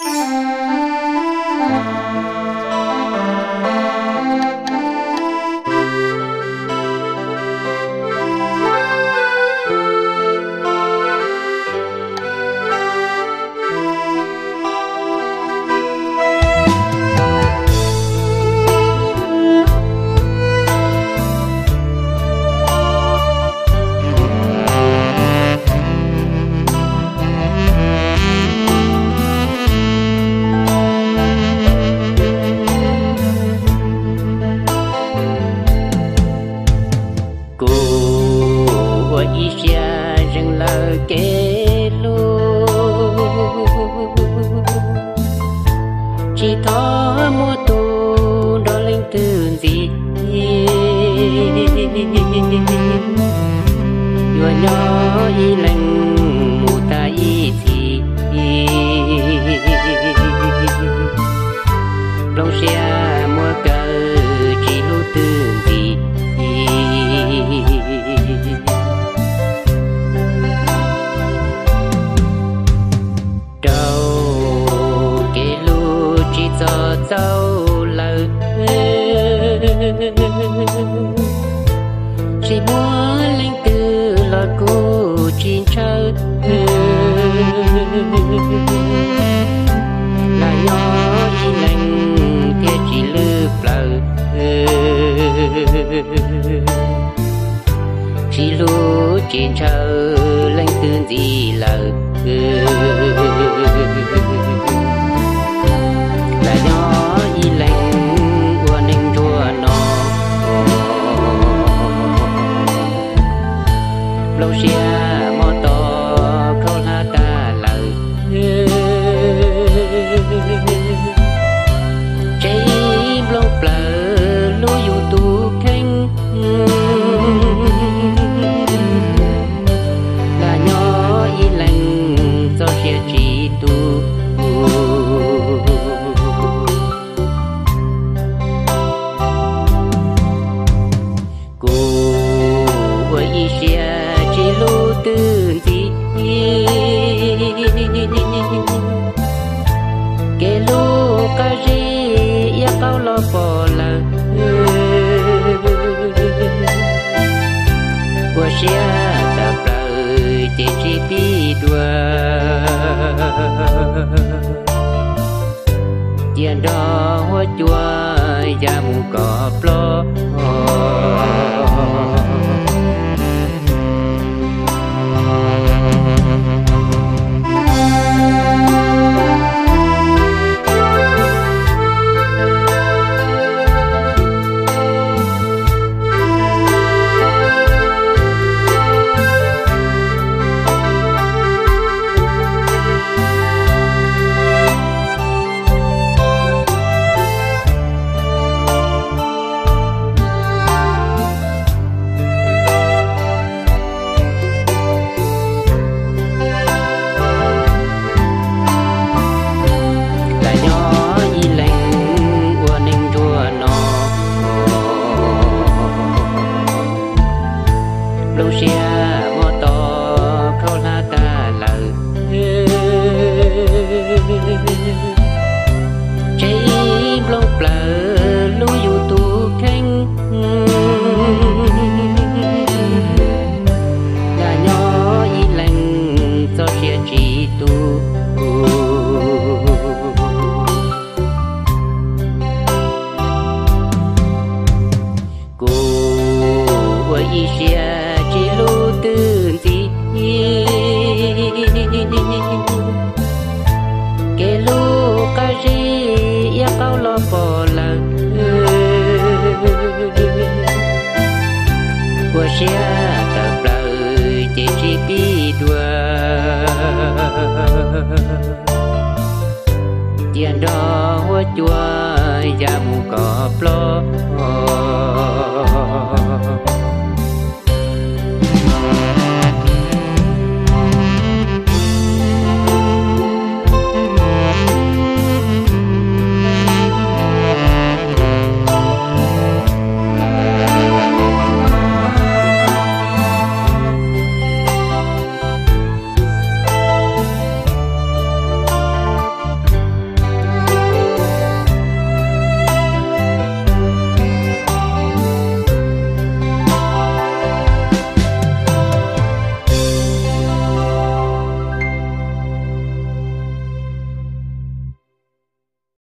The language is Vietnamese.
Música kể lu chỉ có mua tu đó linh từ gì vừa nhỏ y lành là nhỏ y lành kia chỉ lư lờ chỉ lu chín trời lên từ gì lờ. Của xia tập lời chỉ chỉ bi đùa. Tiền đó hoa chua ya mu có plo Lucia moto colata la xia chỉ tu. Cô với y chua ya mu ko plo